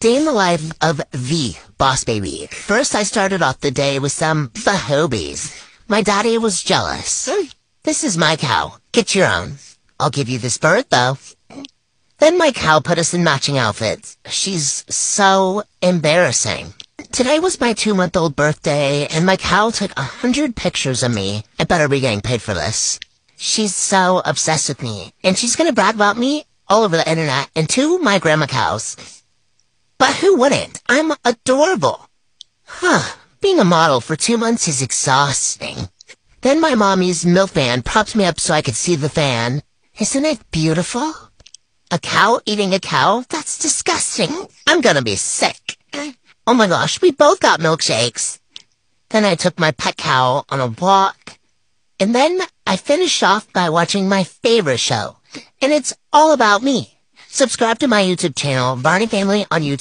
Day in the life of the boss baby. First, I started off the day with some fahobies. My daddy was jealous. This is my cow. Get your own. I'll give you this bird, though. Then my cow put us in matching outfits. She's so embarrassing. Today was my two-month-old birthday, and my cow took a hundred pictures of me. I better be getting paid for this. She's so obsessed with me, and she's gonna brag about me all over the internet and to my grandma cows. Who wouldn't? I'm adorable. Huh. Being a model for two months is exhausting. Then my mommy's milk van propped me up so I could see the fan. Isn't it beautiful? A cow eating a cow? That's disgusting. I'm gonna be sick. Oh my gosh, we both got milkshakes. Then I took my pet cow on a walk. And then I finished off by watching my favorite show. And it's all about me. Subscribe to my YouTube channel, Varney Family on YouTube.